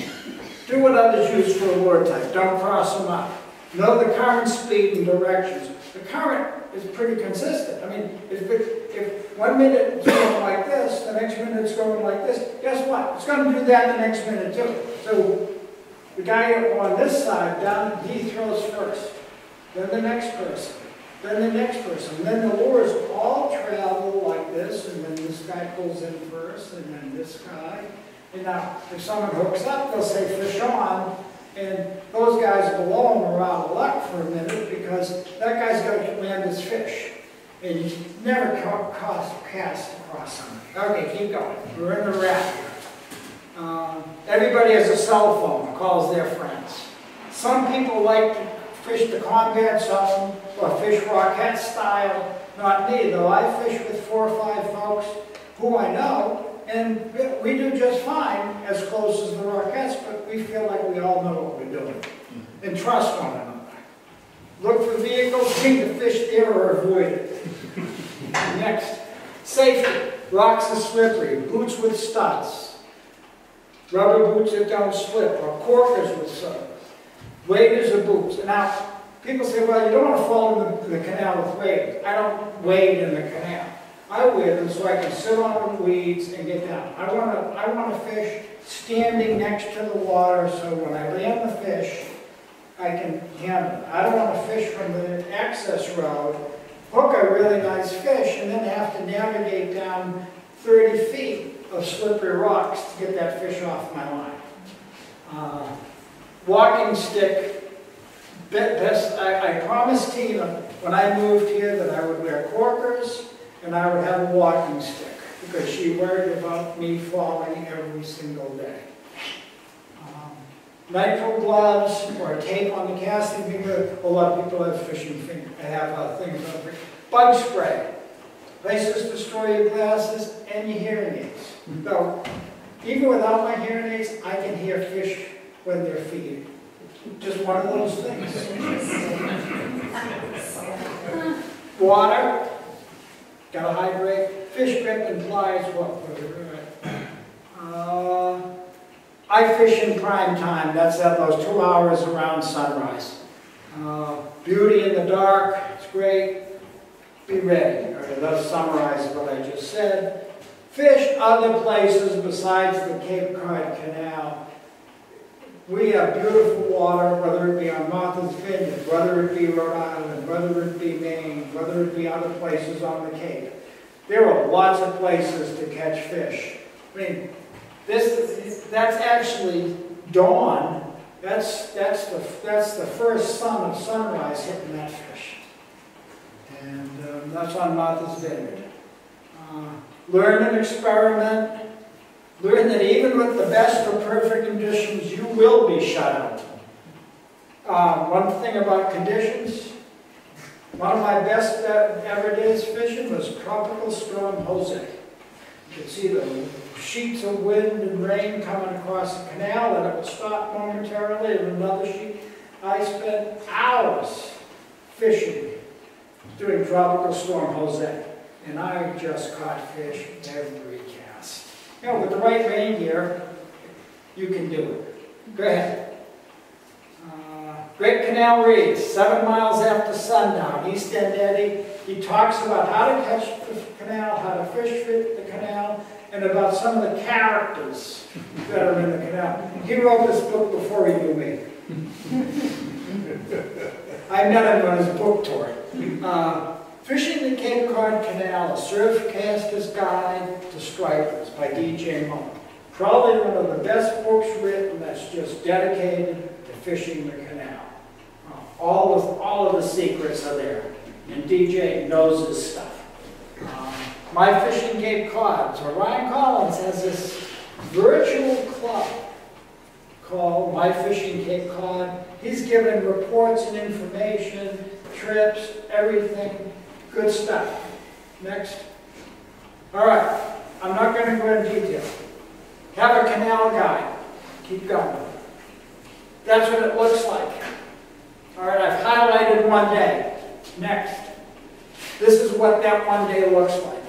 do what others use for a lure type. Don't cross them up. Know the current speed and directions. The current is pretty consistent. I mean, if, if one minute it's going like this, the next minute it's going like this, guess what? It's going to do that the next minute too. So the guy on this side down, he throws first. Then the next person. Then the next person. Then the lures all travel like this, and then this guy pulls in first, and then this guy. And now, if someone hooks up, they'll say fish on, and those guys below him are out of luck for a minute because that guy's got to land his fish. And you never ca- cross, cast across something. Okay, keep going. We're in the here. Um, everybody has a cell phone, calls their friends. Some people like to fish the combat zone or fish rocket style. Not me, though. I fish with four or five folks who I know, and we do just fine as close as the Rockettes, but we feel like we all know what we're doing and trust one another. Look for vehicles, fish there or avoid it. Next, safety. Rocks are slippery, boots with studs, rubber boots that don't slip, or Korkers with studs, waders or boots. Now, people say, well, you don't want to fall in the, the canal with waves. I don't wade in the canal. I wade so I can sit on the weeds and get down. I want to, I want to fish standing next to the water, so when I land the fish, I can handle it. I don't want to fish from the access road, hook a really nice fish, and then have to navigate down 30 feet of slippery rocks to get that fish off my line. Uh, Walking stick, best, I, I promised Tina when I moved here that I would wear Korkers and I would have a walking stick because she worried about me falling every single day. Um, Nitrile gloves or tape on the casting finger, a lot of people have fishing finger, I have uh, things on it. Bug spray, places to store your glasses and your hearing aids. So even without my hearing aids, I can hear fish when they're feeding. Just one of those things. Water, gotta hydrate, fish grip and flies, what, uh, I fish in prime time, that's at those two hours around sunrise. Uh, Beauty in the dark, it's great, be ready, or to summarize what I just said. Fish other places besides the Cape Cod Canal. We have beautiful water, whether it be on Martha's Vineyard, whether it be Rhode Island, whether it be Maine, whether it be other places on the Cape. There are lots of places to catch fish. I mean, this, that's actually dawn. That's, that's the, that's the first sun of sunrise hitting that fish. And um, that's on Martha's Vineyard. Uh, learn and experiment. Learn that even with the best of perfect conditions, you will be shut out. Um, one thing about conditions, one of my best uh, ever days fishing was Tropical Storm Jose. You could see the sheets of wind and rain coming across the canal, and it would stop momentarily, and another sheet. I spent hours fishing during Tropical Storm Jose, and I just caught fish every. Know, with the right rain gear, you can do it. Go ahead. Uh, Great Canal Reeds, seven miles after sundown, East End Eddie. He talks about how to catch the canal, how to fish the canal, and about some of the characters that are in the canal. He wrote this book before he knew me. I met him on his book tour. Uh, Fishing the Cape Cod Canal, a surfcaster's guide to stripers by D.J. Moe. Probably one of the best books written that's just dedicated to fishing the canal. Uh, all of, all of the secrets are there, and DJ knows his stuff. Um, My Fishing Cape Cod, so Ryan Collins has this virtual club called My Fishing Cape Cod. He's given reports and information, trips, everything, good stuff. Next. All right, I'm not going to go into detail. Have a canal guide. Keep going. That's what it looks like. All right, I've highlighted one day. Next. This is what that one day looks like.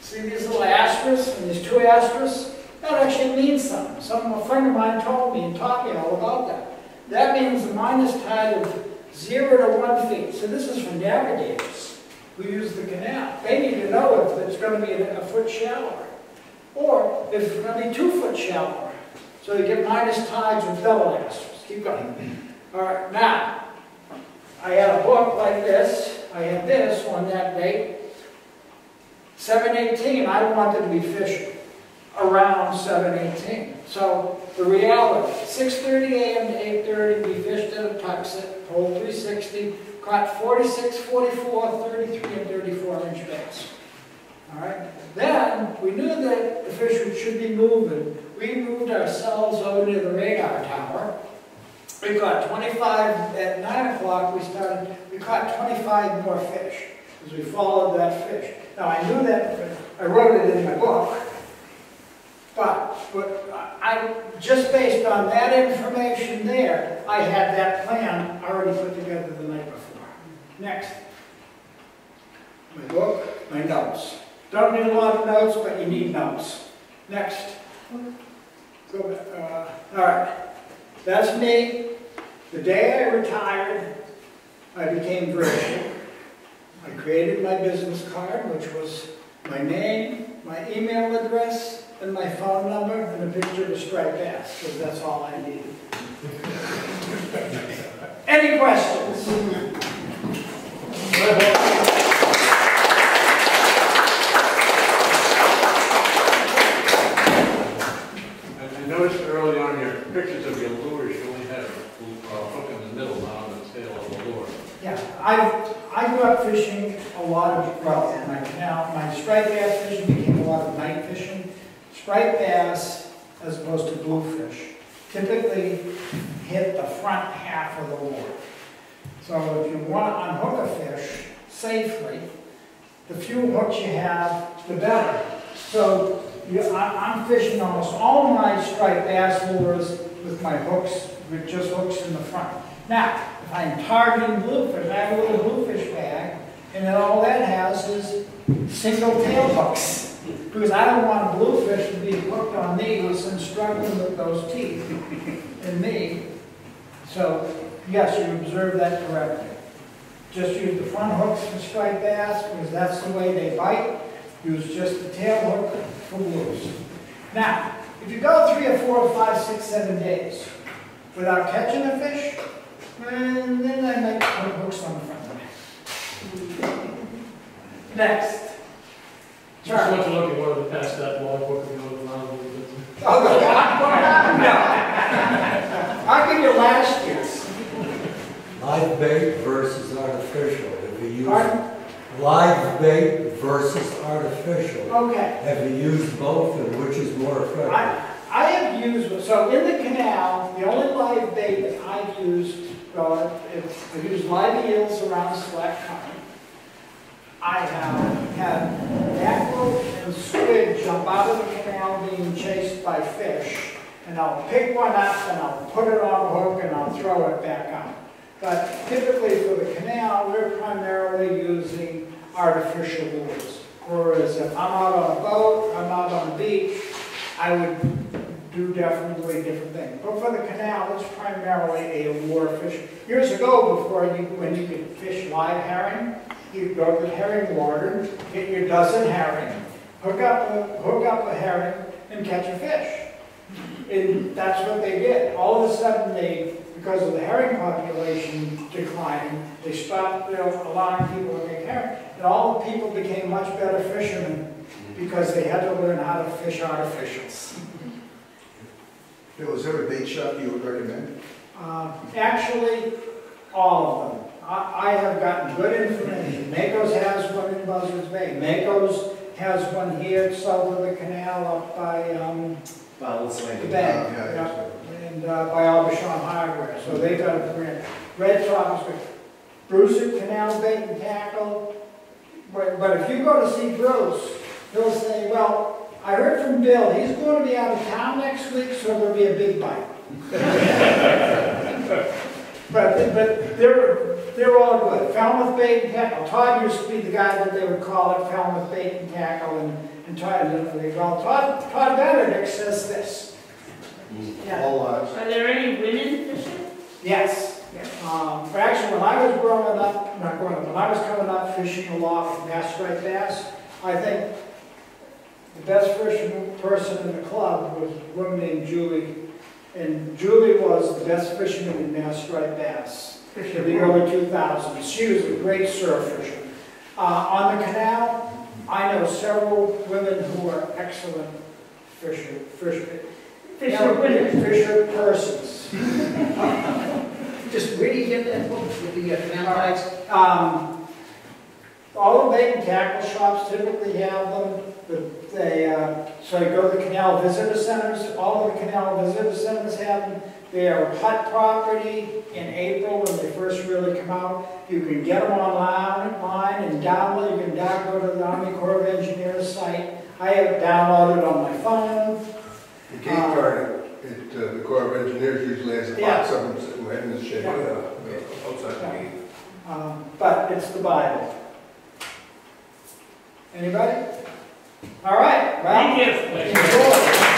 See these little asterisks and these two asterisks? That actually means something. Some a friend of mine told me and taught me all about that. That means a minus tide of zero to one feet. So this is for navigators who use the canal. They need to know if it's going to be a, foot shallower or if it's going to be two foot shallower. So you get minus tides with double asterisks. Keep going. All right, now, I had a book like this. I had this on that date. 718, I wanted to be fishing around 718. So the reality, 6.30 a.m. to 8.30, we fished at a Tuxet, hole 360, caught 46, 44, 33, and 34 inch bass. All right. Then we knew that the fish should be moving. We moved ourselves over to the radar tower. We caught 25 at 9 o'clock. We started. We caught 25 more fish as we followed that fish. Now I knew that. I wrote it in my book. But, but I just based on that information there, I had that plan already put together the night before. Next. My book, my notes. Don't need a lot of notes, but you need notes. Next. Go back. Uh, all right. That's me. The day I retired, I became virtual. I created my business card, which was my name, my email address, and my phone number, and a picture of a striped bass, because that's all I needed. Any questions? I I noticed early on your pictures of your lures, you only had a uh, hook in the middle, not on the tail of the lure. Yeah, I, I grew up fishing a lot of, well, my my striped bass fishing became a lot of night fishing. Striped bass, as opposed to bluefish, typically hit the front half of the lure. So if you want to unhook a fish safely, the fewer hooks you have, the better. So you, I, I'm fishing almost all my striped bass lures with my hooks, with just hooks in the front. Now, if I'm targeting bluefish, I have a little bluefish bag, and then all that has is single tail hooks. Because I don't want a bluefish to be hooked on these and struggling with those teeth and me. So, yes, you observed that correctly. Just use the front hooks for striped bass, because that's the way they bite. Use just the tail hook for blues. Now, if you go three or four or five, six, seven days without catching a fish, and then I might put hooks on the front of it. Next. Just want to look at one of the past that logbook and go around a little bit. Oh, no, no. I'll give you last year's. Live bait versus artificial. Have you used Pardon? live bait versus artificial, Okay. have you used both and which is more effective? I, I have used, so in the canal, the only live bait that I've used, uh, I've used live eels around Slack County. I have had mackerel and squid jump out of the canal being chased by fish. And I'll pick one up and I'll put it on a hook and I'll throw it back out. But typically for the canal, we're primarily using artificial lures. Whereas if I'm out on a boat, I'm out on a beach, I would do definitely different things. But for the canal, it's primarily a lure fishing. Years ago, before you, when you could fish live herring, you'd go to the herring water, get your dozen herring, hook up, a hook up a herring, and catch a fish. And that's what they did. All of a sudden, they, because of the herring population declining, they stopped you know, allowing people to make herring. And all the people became much better fishermen because they had to learn how to fish artificials. Bill, is there a bait shop you would recommend? Uh, Actually, all of them. I, I have gotten good information. Maco's has one in Buzzards Bay. Maco's has one here south of the canal up by, um, the bank. Yeah, yeah, yeah, And uh, by Aubuchon Hardware, so they got a grant. Red is good. Bruce Canal Bait and Tackle. But, but if you go to see Bruce, he'll say, well, I heard from Bill, he's going to be out of town next week, so there'll be a big bite. But, but they're, they're all good. Falmouth Bait and Tackle, Todd used to be the guy that they would call it Falmouth Bait and Tackle, and, and Todd, well, Todd, Todd Benedict says this. Yeah. All lives. Are there any women fishing? Yes. Um, actually, when I was growing up, not growing up, when I was coming up fishing a lot with bass striped bass, I think the best fisherman person in the club was a woman named Julie. And Julie was the best fisherman in bass striped bass in the early 2000s. She was a great surf fisher. Uh, on the canal, I know several women who are excellent fisher, fisher, Fisher women? fisher persons. Just where do you get that book with the uh? Um, all the bait and tackle shops typically have them, but they, uh, so you go to the canal visitor centers, all of the canal visitor centers have them. They are hot property in April when they first really come out. You can get them online, online and download, you can download to the Army Corps of Engineers site. I have downloaded on my phone. The gate guard at uh, the Corps of Engineers usually has a Yeah. box of them sitting right in the shed, Yeah. uh, outside the gate. Um, but it's the Bible. Anybody? All right, well. Thank you. enjoy.